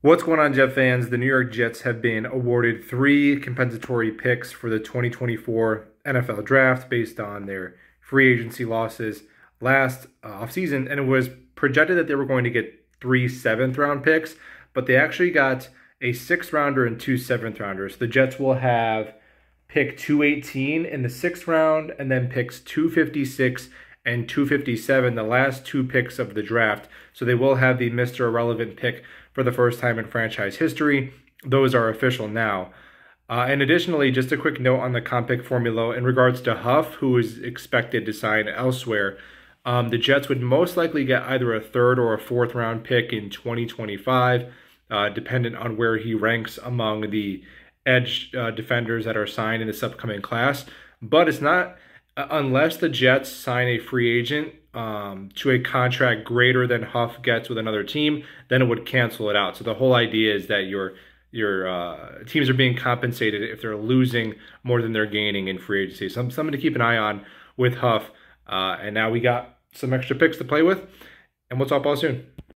What's going on, Jet fans? The New York Jets have been awarded three compensatory picks for the 2024 NFL Draft based on their free agency losses last uh, offseason. And it was projected that they were going to get three seventh round picks, but they actually got a sixth rounder and two seventh rounders. The Jets will have pick 218 in the sixth round and then picks 256 and 257, the last two picks of the draft. So they will have the Mr. Irrelevant pick for the first time in franchise history. Those are official now. Uh, and additionally, just a quick note on the comp pick formula in regards to Huff, who is expected to sign elsewhere. Um, the Jets would most likely get either a third or a fourth round pick in 2025, uh, dependent on where he ranks among the edge uh, defenders that are signed in this upcoming class. But it's not unless the Jets sign a free agent um, to a contract greater than Huff gets with another team, then it would cancel it out. So the whole idea is that your your uh, teams are being compensated if they're losing more than they're gaining in free agency. So something to keep an eye on with Huff. Uh, and now we got some extra picks to play with, and we'll talk about soon.